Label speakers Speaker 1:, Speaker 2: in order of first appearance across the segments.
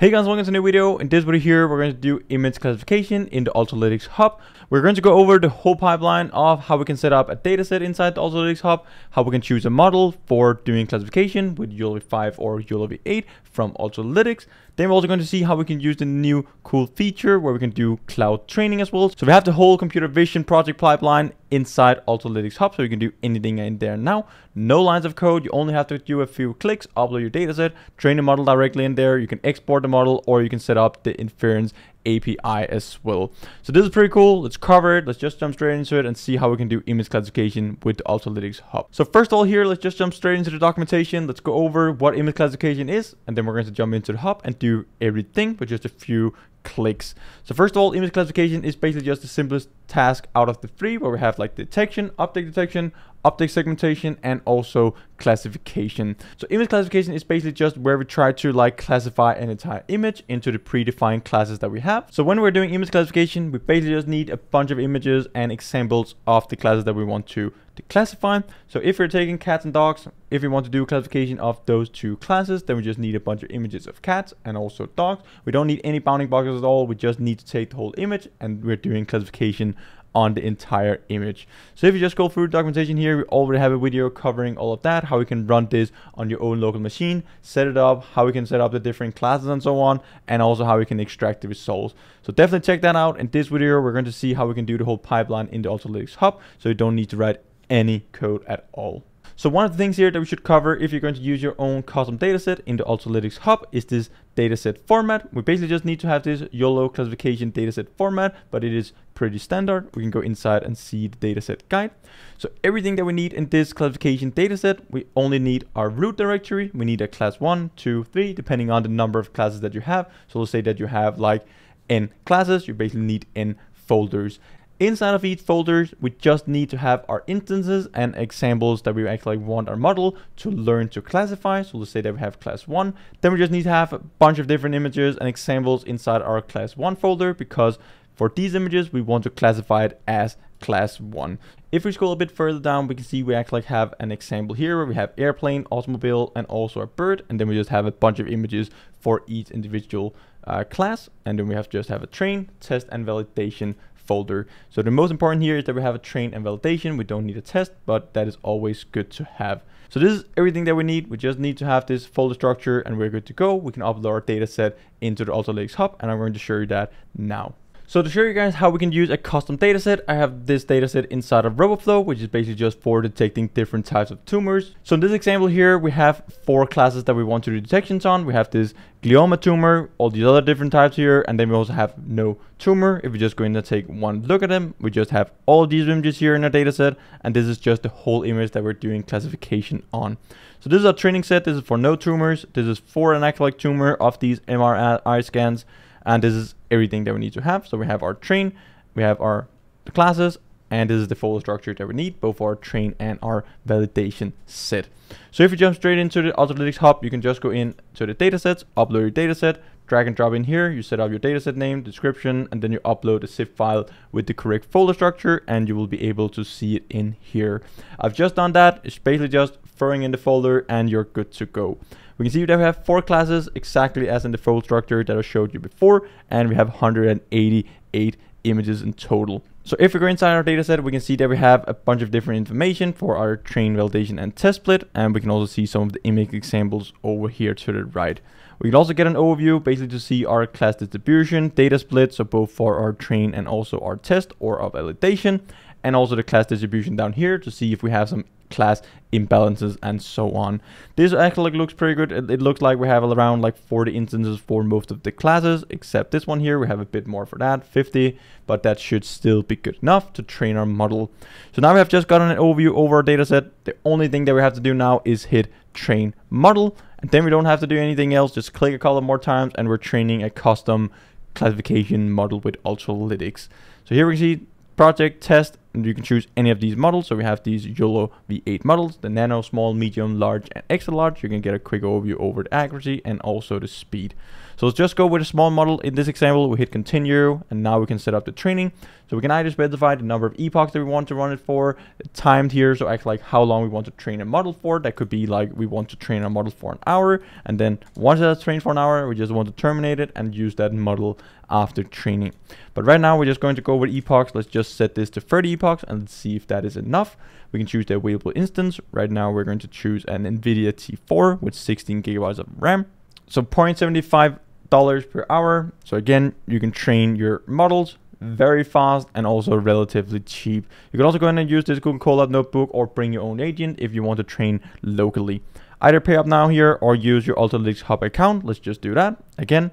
Speaker 1: Hey guys, welcome to a new video. In this video here, we're going to do image classification in the Ultralytics Hub. We're going to go over the whole pipeline of how we can set up a dataset inside the Ultralytics Hub, how we can choose a model for doing classification with YOLO V5 or YOLO V8 from Ultralytics. Then we're also going to see how we can use the new cool feature where we can do cloud training as well. So we have the whole computer vision project pipeline inside Ultralytics Hub, so you can do anything in there now. No lines of code, you only have to do a few clicks, upload your dataset, train the model directly in there, you can export the model, or you can set up the inference API as well. So this is pretty cool. Let's cover it. Let's just jump straight into it and see how we can do image classification with the Hub. So first of all here, let's just jump straight into the documentation. Let's go over what image classification is, and then we're going to jump into the hub and do everything with just a few clicks. So first of all, image classification is basically just the simplest task out of the three where we have like detection, object detection, object segmentation, and also classification. So image classification is basically just where we try to like classify an entire image into the predefined classes that we have. So when we're doing image classification, we basically just need a bunch of images and examples of the classes that we want to to classify. So if we're taking cats and dogs, if we want to do classification of those two classes, then we just need a bunch of images of cats and also dogs. We don't need any bounding boxes at all. We just need to take the whole image and we're doing classification on the entire image. So if you just go through the documentation here, we already have a video covering all of that, how we can run this on your own local machine, set it up, how we can set up the different classes and so on, and also how we can extract the results. So definitely check that out. In this video, we're going to see how we can do the whole pipeline in the Ultralytics Hub, so you don't need to write any code at all. So one of the things here that we should cover if you're going to use your own custom dataset in the Ultralytics Hub is this dataset format. We basically just need to have this YOLO classification dataset format, but it is pretty standard. We can go inside and see the dataset guide. So everything that we need in this classification dataset, we only need our root directory. We need a class one, two, three, depending on the number of classes that you have. So let's say that you have like n classes, you basically need n folders. Inside of each folder, we just need to have our instances and examples that we actually want our model to learn to classify. So let's say that we have class one. Then we just need to have a bunch of different images and examples inside our class one folder because for these images, we want to classify it as class one. If we scroll a bit further down, we can see we actually have an example here where we have airplane, automobile, and also a bird. And then we just have a bunch of images for each individual uh, class. And then we have just have a train, test, and validation folder. So the most important here is that we have a train and validation. We don't need a test, but that is always good to have. So this is everything that we need. We just need to have this folder structure and we're good to go. We can upload our data set into the Ultralytics Hub and I'm going to show you that now. So to show you guys how we can use a custom dataset, I have this dataset inside of RoboFlow, which is basically just for detecting different types of tumors. So in this example here, we have four classes that we want to do detections on. We have this glioma tumor, all these other different types here, and then we also have no tumor. If we're just going to take one look at them, we just have all these images here in our dataset, and this is just the whole image that we're doing classification on. So this is our training set. This is for no tumors. This is for an actual tumor of these MRI scans and this is everything that we need to have. So we have our train, we have our classes, and this is the folder structure that we need, both our train and our validation set. So if you jump straight into the Ultralytics Hub, you can just go in to the datasets, upload your dataset, drag and drop in here, you set up your dataset name, description, and then you upload a zip file with the correct folder structure, and you will be able to see it in here. I've just done that. It's basically just throwing in the folder, and you're good to go. We can see that we have four classes exactly as in the folder structure that I showed you before, and we have 188 images in total. So if we go inside our dataset, we can see that we have a bunch of different information for our train validation and test split, and we can also see some of the image examples over here to the right. We can also get an overview basically to see our class distribution, data split, so both for our train and also our test or our validation, and also the class distribution down here to see if we have some class imbalances and so on. This actually looks pretty good. It, it, looks like we have around like 40 instances for most of the classes, except this one here. We have a bit more for that, 50, but that should still be good enough to train our model. So now we have just gotten an overview over our dataset. The only thing that we have to do now is hit train model, and then we don't have to do anything else. Just click a couple more times and we're training a custom classification model with Ultralytics. So here we see project, test, and you can choose any of these models. So we have these YOLO V8 models, the nano, small, medium, large, and extra large. You can get a quick overview over the accuracy and also the speed. So let's just go with a small model. In this example, we hit continue, and now we can set up the training. So we can either specify the number of epochs that we want to run it for, timed here, so act like how long we want to train a model for. That could be like we want to train a model for an hour, and then once that's trained for an hour, we just want to terminate it and use that model after training. But right now, we're just going to go with epochs. Let's just set this to 30 epochs and see if that is enough. We can choose the available instance. Right now, we're going to choose an NVIDIA T4 with 16 gigabytes of RAM. So 0.75 dollars per hour. So again, you can train your models very fast and also relatively cheap. You can also go in and use this Google Colab notebook or bring your own agent if you want to train locally. Either pay up now here or use your Ultralytics Hub account. Let's just do that. Again,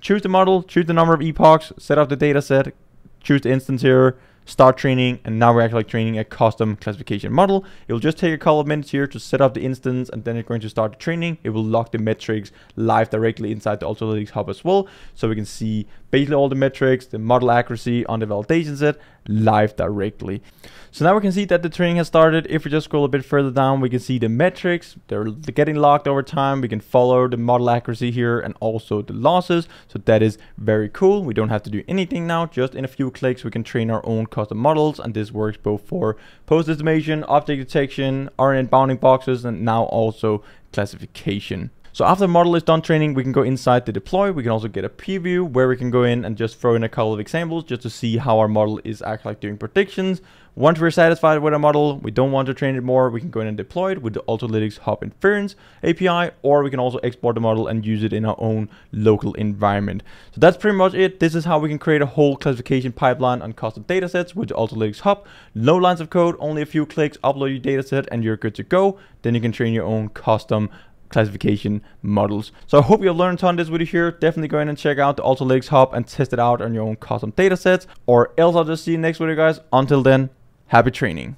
Speaker 1: choose the model, choose the number of epochs, set up the data set, choose the instance here, start training, and now we're actually training a custom classification model. It will just take a couple of minutes here to set up the instance, and then it's going to start the training. It will lock the metrics live directly inside the Ultralytics Hub as well, so we can see basically all the metrics, the model accuracy on the validation set live directly. So now we can see that the training has started. If we just scroll a bit further down, we can see the metrics. They're getting locked over time. We can follow the model accuracy here and also the losses. So that is very cool. We don't have to do anything now. Just in a few clicks, we can train our own custom models. And this works both for pose estimation, object detection, RNN bounding boxes, and now also classification. So after the model is done training, we can go inside the deploy. We can also get a preview where we can go in and just throw in a couple of examples just to see how our model is actually doing predictions. Once we're satisfied with our model, we don't want to train it more, we can go in and deploy it with the Ultralytics Hub Inference API, or we can also export the model and use it in our own local environment. So that's pretty much it. This is how we can create a whole classification pipeline on custom datasets with the Ultralytics Hub. No lines of code, only a few clicks, upload your dataset, and you're good to go. Then you can train your own custom classification models. So I hope you have learned a ton this video here. Definitely go in and check out the Ultralytics Hub and test it out on your own custom datasets. Or else I'll just see you next video guys. Until then, happy training.